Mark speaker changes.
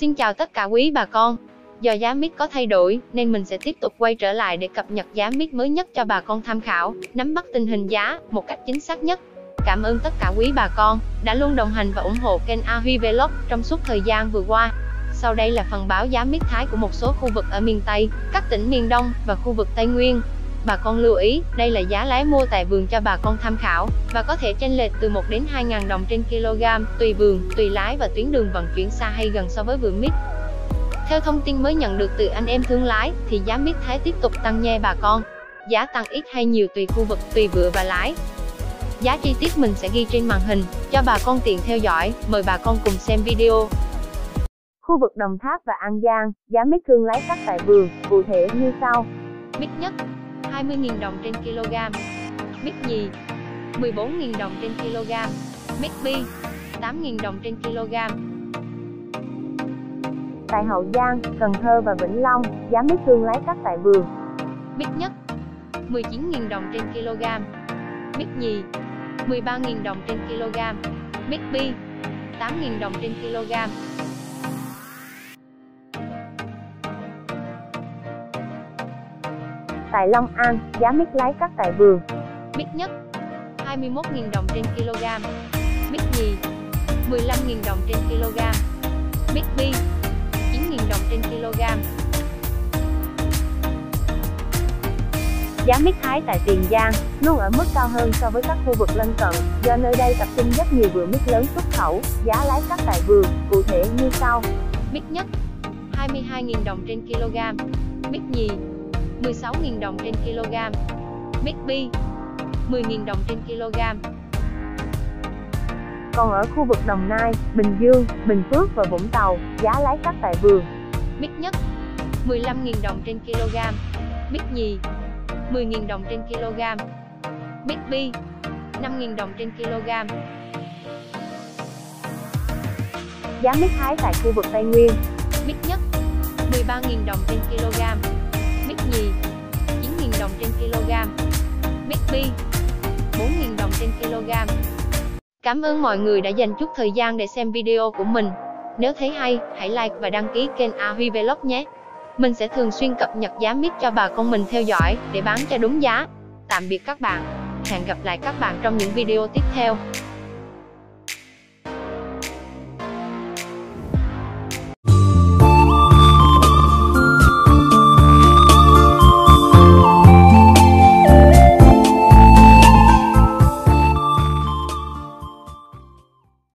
Speaker 1: Xin chào tất cả quý bà con. Do giá mít có thay đổi, nên mình sẽ tiếp tục quay trở lại để cập nhật giá mít mới nhất cho bà con tham khảo, nắm bắt tình hình giá một cách chính xác nhất. Cảm ơn tất cả quý bà con đã luôn đồng hành và ủng hộ kênh A Huy Vlog trong suốt thời gian vừa qua. Sau đây là phần báo giá mít thái của một số khu vực ở miền Tây, các tỉnh miền Đông và khu vực Tây Nguyên. Bà con lưu ý, đây là giá lái mua tại vườn cho bà con tham khảo và có thể chênh lệch từ 1 đến 2 ngàn đồng trên kg, tùy vườn, tùy lái và tuyến đường vận chuyển xa hay gần so với vườn mít. Theo thông tin mới nhận được từ anh em thương lái, thì giá mít thái tiếp tục tăng nha bà con. Giá tăng ít hay nhiều tùy khu vực, tùy vựa và lái. Giá chi tiết mình sẽ ghi trên màn hình, cho bà con tiện theo dõi, mời bà con cùng xem video.
Speaker 2: Khu vực Đồng Tháp và An Giang, giá mít thương lái cắt tại vườn, cụ thể như sau.
Speaker 1: Mít nhất 20.000 đồng trên kg. Mít nhì 14.000 đồng trên kg. Mít bi 8.000 đồng trên kg.
Speaker 2: Tại Hậu Giang, Cần Thơ và Vĩnh Long, giá mít thương lái cắt tại vườn.
Speaker 1: Mít nhất 19.000 đồng trên kg. Mít nhì 13.000 đồng trên kg. Mít bi 8.000 đồng trên kg.
Speaker 2: Tại Long An, giá mít lái cắt tại vườn.
Speaker 1: Mít nhất 21.000 đồng trên kg. Mít nhì 15.000 đồng trên kg. Mít bi 9.000 đồng trên kg.
Speaker 2: Giá mít thái tại Tiền Giang luôn ở mức cao hơn so với các khu vực lân cận, do nơi đây tập trung rất nhiều vựa mít lớn xuất khẩu, giá lái cắt tại vườn, cụ thể như sau.
Speaker 1: Mít nhất 22.000 đồng trên kg. Mít nhì 16.000 đồng trên kg. Mít bi 10.000 đồng trên kg.
Speaker 2: Còn ở khu vực Đồng Nai, Bình Dương, Bình Phước và Vũng Tàu, giá lái cắt tại vườn.
Speaker 1: Mít nhất 15.000 đồng trên kg. Mít nhì 10.000 đồng trên kg. Mít bi 5.000 đồng trên kg.
Speaker 2: Giá mít thái tại khu vực Tây Nguyên.
Speaker 1: Mít nhất 13.000 đồng trên kg trên kg. Mít bi 4.000 đồng trên kg. Cảm ơn mọi người đã dành chút thời gian để xem video của mình. Nếu thấy hay, hãy like và đăng ký kênh A Huy Vlog nhé. Mình sẽ thường xuyên cập nhật giá mít cho bà con mình theo dõi để bán cho đúng giá. Tạm biệt các bạn. Hẹn gặp lại các bạn trong những video tiếp theo.